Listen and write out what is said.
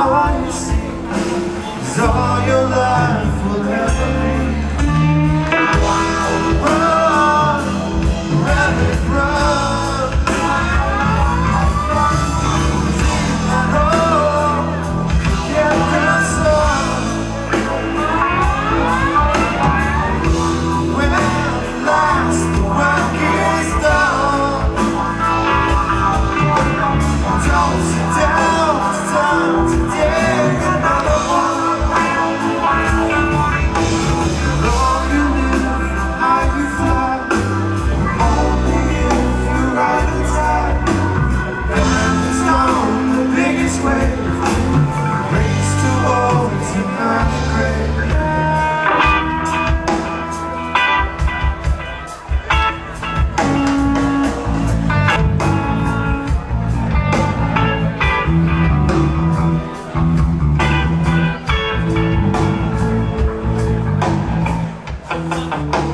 eyes